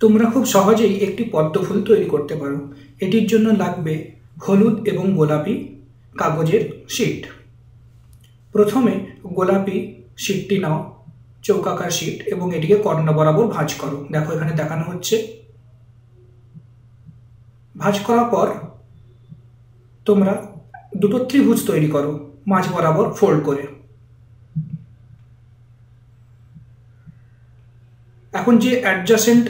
তোমরা খুব সহজেই একটি পদ্ম ফুল তৈরি করতে পারো। এটির জন্য লাগবে হলুদ এবং গোলাপি কাগজের শিট প্রথমে গোলাপি শিটটি নাও, চৌকাকার শিট এবং এটিকে কর্ণ বরাবর ভাঁজ করো। দেখো এখানে দেখানো হচ্ছে। ভাঁজ করার পর তোমরা দুটো ত্রিভুজ তৈরি করো, মাঝ বরাবর ফোল্ড করে। এখন যে অ্যাডজাসেন্ট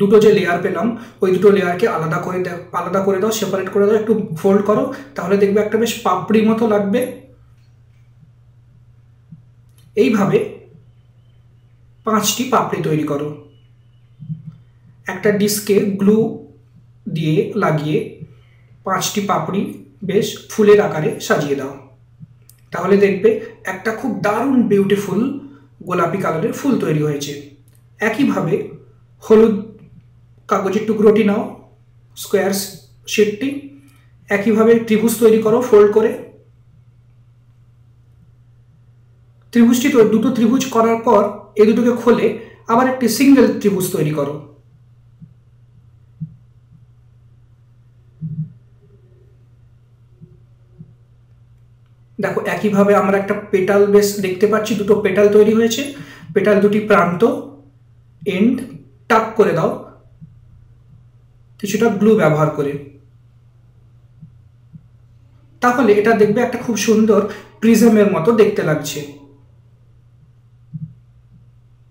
দুটো যে লেয়ার পেলাম, ওই দুটো লেয়ারকে আলাদা করে দাও আলাদা করে দাও সেপারেট করে দাও, একটু ফোল্ড করো, তাহলে দেখবে একটা বেশ পাপড়ি মতো লাগবে। এইভাবে পাঁচটি পাপড়ি তৈরি করো। একটা ডিস্কে গ্লু দিয়ে লাগিয়ে পাঁচটি পাপড়ি বেশ ফুলের আকারে সাজিয়ে দাও। তাহলে দেখবে একটা খুব দারুণ বিউটিফুল গোলাপি কালারের ফুল তৈরি হয়েছে। একইভাবে হলুদ কাগজের টুকরোটি নাও স্কোয়ার শেডটি একইভাবে ত্রিভুজ তৈরি করো ফোল্ড করে। ত্রিভুজটি তো দুটো ত্রিভুজ করার পর এই দুটোকে খোলে, আবার একটি সিঙ্গেল ত্রিভুজ তৈরি করো। দেখো, একইভাবে আমরা একটা পেটাল বেস দেখতে পাচ্ছি, দুটো পেটাল তৈরি হয়েছে। পেটাল দুটি প্রান্ত। এন্ড টাক করে দাও। কিছুটা গ্লু ব্যবহার করে। তাহলে এটা দেখবে একটা খুব সুন্দর প্রিজমের মতো দেখতে লাগছে।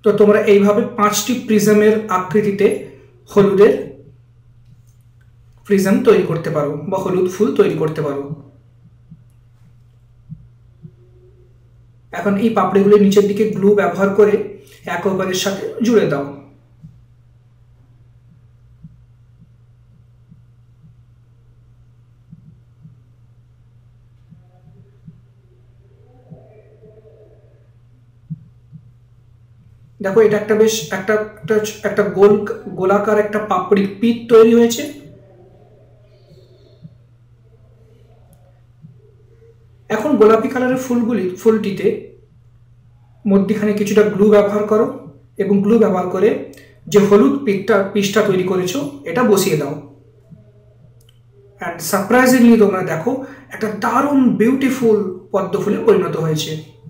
তো তোমরা এইভাবে পাঁচটি প্রিজমের আকৃতিতে হলুদের প্রিজম তৈরি করতে পারো বা হলুদ ফুল তৈরি করতে পারো। এখন এই পাপড়িগুলি নিচের দিকে গ্লু ব্যবহার করে এক অপরের সাথে জুড়ে দাও। দেখো, এটা একটা বেশ, একটা একটা গোল, গোলাকার একটা পাপড়ি পিত তৈরি হয়েছে। এখন গোলাপি কালারের ফুলগুলি, ফুলটিতে মধ্যিখানে কিছুটা গ্লু ব্যবহার করো এবং গ্লু ব্যবহার করে যে হলুদ পিকটা পিসটা তৈরি করেছ, এটা বসিয়ে দাও। অ্যান্ড সারপ্রাইজিংলি তোমরা দেখো, একটা দারুণ বিউটিফুল পদ্ম ফুলে পরিণত হয়েছে।